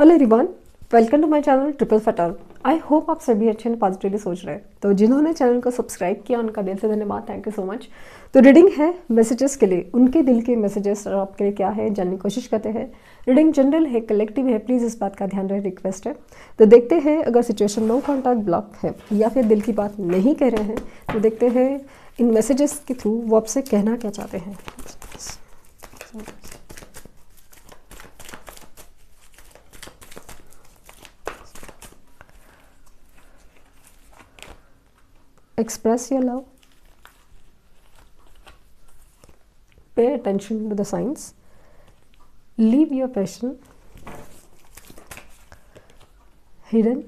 Hello everyone welcome to my channel triple फटाल I hope आप सभी अच्छे पॉजिटिवली सोच रहे हैं। तो जिन्होंने चैनल को सब्सक्राइब किया, उनका दिल से धन्यवाद थैंक यू सो मच तो रीडिंग है मैसेजेस के लिए। उनके दिल के मैसेजेस आपके लिए क्या है, जानने की कोशिश करते हैं। रीडिंग जनरल है कलेक्टिव है प्लीज़ इस बात का ध्यान रहे रिक्वेस्ट है। तो देखते हैं अगर सिचुएशन नो कॉन्टैक्ट ब्लॉक है या फिर दिल की बात नहीं कह रहे हैं तो देखते हैं इन मैसेजेस के थ्रू वो आपसे कहना क्या चाहते हैं। Express your love pay attention to the signs leave your passion hidden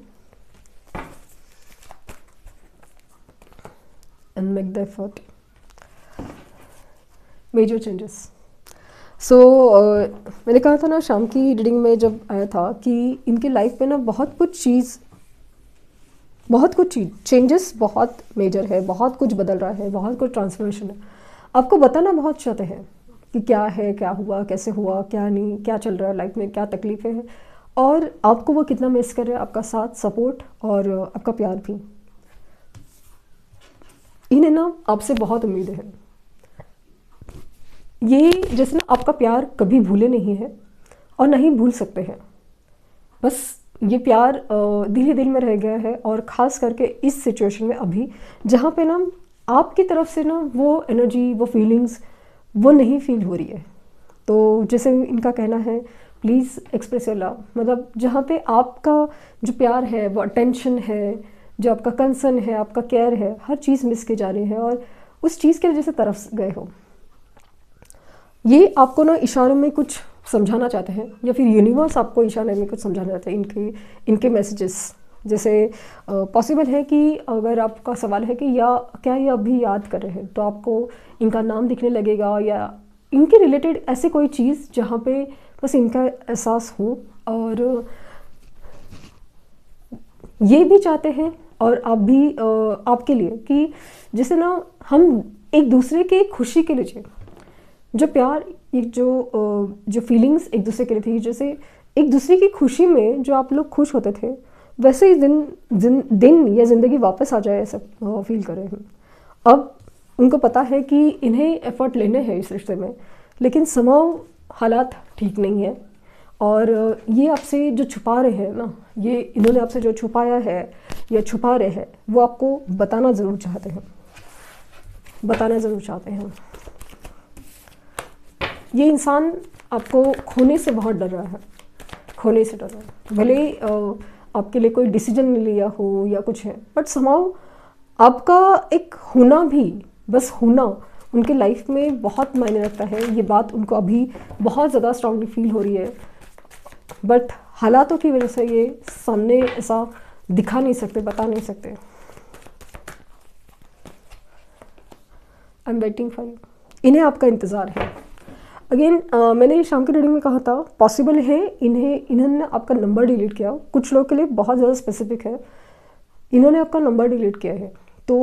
and make the effort major changes so so, uh, मैंने कहा था ना शाम की रीडिंग में जब आया था कि इनकी लाइफ में ना बहुत कुछ चीज़ बहुत कुछ चेंजेस बहुत मेजर है, बहुत कुछ बदल रहा है, बहुत कुछ ट्रांसफॉर्मेशन है। आपको बताना बहुत चाहते हैं कि क्या है, क्या हुआ, कैसे हुआ, क्या नहीं, क्या चल रहा है लाइफ में, क्या तकलीफ़ें हैं। और आपको वो कितना मिस कर रहे हैं, आपका साथ सपोर्ट और आपका प्यार भी। इन्हें ना आपसे बहुत उम्मीद है। ये जैसे ना आपका प्यार कभी भूले नहीं है और नहीं भूल सकते हैं। बस ये प्यार दिल दिल में रह गया है और ख़ास करके इस सिचुएशन में अभी, जहाँ पे ना आपकी तरफ़ से ना वो एनर्जी वो फीलिंग्स वो नहीं फील हो रही है। तो जैसे इनका कहना है प्लीज़ एक्सप्रेस योर लव मतलब जहाँ पे आपका जो प्यार है, वो अटेंशन है, जो आपका कंसर्न है, आपका केयर है, हर चीज़ मिस की जा रही है और उस चीज़ के वजह से तरफ़ गए हो। ये आपको ना इशारों में कुछ समझाना चाहते हैं, या फिर यूनिवर्स आपको इशारे में कुछ समझाना चाहते हैं, इनके इनके मैसेजेस जैसे पॉसिबल है कि अगर आपका सवाल है कि या, क्या ये अभी याद कर रहे हैं तो आपको इनका नाम दिखने लगेगा, या इनके रिलेटेड ऐसे कोई चीज़ जहाँ पे बस इनका एहसास हो, और ये भी चाहते हैं, और आप भी आपके लिए कि जैसे ना, हम एक दूसरे के खुशी के लिए जो प्यार एक जो जो फीलिंग्स एक दूसरे के लिए थी, जैसे एक दूसरे की खुशी में जो आप लोग खुश होते थे, वैसे ही दिन जिन दिन या ज़िंदगी वापस आ जाए ऐसा फील करें हम अब उनको पता है कि इन्हें एफर्ट लेने हैं इस रिश्ते में, लेकिन समाव हालात ठीक नहीं है। और ये आपसे जो छुपा रहे हैं ना, ये इन्होंने आपसे जो छुपाया है, या छुपा रहे हैं, वो आपको बताना ज़रूर चाहते हैं। बताना ज़रूर चाहते हैं। ये इंसान आपको खोने से बहुत डर रहा है। खोने से डर रहा है। भले आपके लिए कोई डिसीज़न लिया हो या कुछ है बट समाओ आपका एक होना भी, बस होना उनके लाइफ में बहुत मायने रखता है। ये बात उनको अभी बहुत ज़्यादा स्ट्रांगली फील हो रही है। बट हालातों की वजह से ये सामने ऐसा दिखा नहीं सकते, बता नहीं सकते। I am waiting for you इन्हें आपका इंतज़ार है। अगेन uh, मैंने शाम की रीडिंग में कहा था पॉसिबल है इन्हें इन्होंने आपका नंबर डिलीट किया। कुछ लोगों के लिए बहुत ज़्यादा स्पेसिफिक है। इन्होंने आपका नंबर डिलीट किया है। तो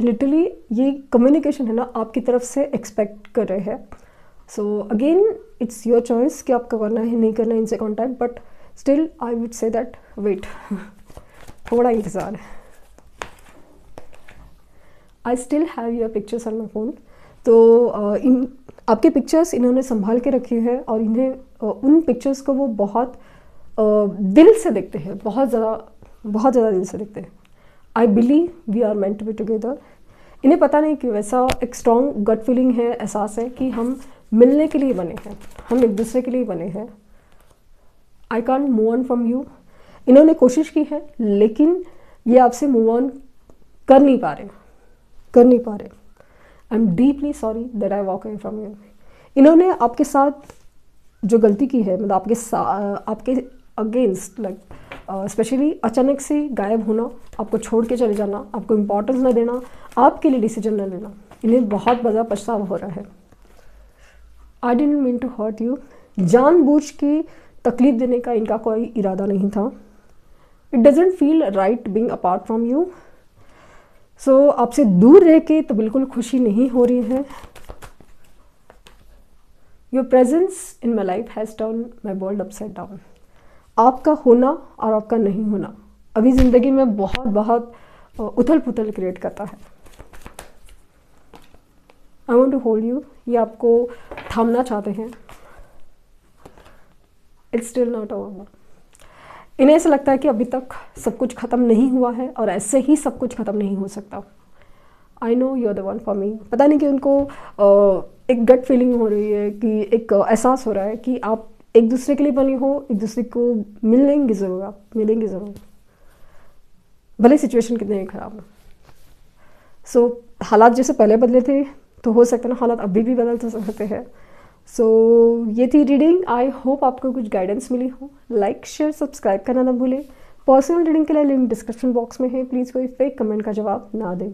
लिटरली ये कम्युनिकेशन है ना आपकी तरफ़ से एक्सपेक्ट कर रहे हैं। So again it's your choice कि आपका करना है नहीं करना है इनसे contact but still I would say that wait थोड़ा इंतज़ार है। I still have your pictures on my phone तो uh, इन आपके पिक्चर्स इन्होंने संभाल के रखी है और इन्हें उन पिक्चर्स को वो बहुत दिल से देखते हैं, बहुत ज़्यादा बहुत ज़्यादा दिल से देखते हैं। I believe we are meant to be together इन्हें पता नहीं क्यों ऐसा एक स्ट्रॉन्ग गट फीलिंग है, एहसास है कि हम मिलने के लिए बने हैं, हम एक दूसरे के लिए बने हैं। I can't move on from you इन्होंने कोशिश की है, लेकिन ये आपसे मूव ऑन कर नहीं पा रहे, कर नहीं पा रहे। I am deeply sorry that I walk from you इन्होंने आपके साथ जो गलती की है मतलब आपके आपके अगेंस्ट लाइक स्पेशली अचानक से गायब होना, आपको छोड़ के चले जाना, आपको इम्पोर्टेंस ना देना, आपके लिए डिसीज़न ना लेना, इन्हें बहुत बड़ा पछतावा हो रहा है। I didn't mean to hurt you जानबूझ के तकलीफ़ देने का इनका कोई इरादा नहीं था। It doesn't feel right being apart from you so so, आपसे दूर रह के तो बिल्कुल खुशी नहीं हो रही है। Your presence in my life has turn my world upside down आपका होना और आपका नहीं होना अभी ज़िंदगी में बहुत बहुत उथल पुथल क्रिएट करता है। I want to hold you ये आपको थामना चाहते हैं। इट्स स्टिल नॉट ओवर इन्हें ऐसा लगता है कि अभी तक सब कुछ ख़त्म नहीं हुआ है और ऐसे ही सब कुछ ख़त्म नहीं हो सकता। I know you are the one for me पता नहीं कि उनको एक गट फीलिंग हो रही है कि एक एहसास हो रहा है कि आप एक दूसरे के लिए बने हो एक दूसरे को मिलेंगे ज़रूर आप मिलेंगे ज़रूर। भले सिचुएशन कितने ख़राब हो। सो so, हालात जैसे पहले बदले थे तो हो सकता है ना हालात अभी भी बदल सकते हैं। सो so, ये थी रीडिंग आई होप आपको कुछ गाइडेंस मिली हो. लाइक शेयर सब्सक्राइब करना ना भूलें. पर्सनल रीडिंग के लिए लिंक डिस्क्रिप्शन बॉक्स में है. प्लीज़ कोई फेक कमेंट का जवाब ना दें.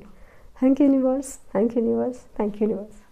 Thank you universe thank you universe thank you universe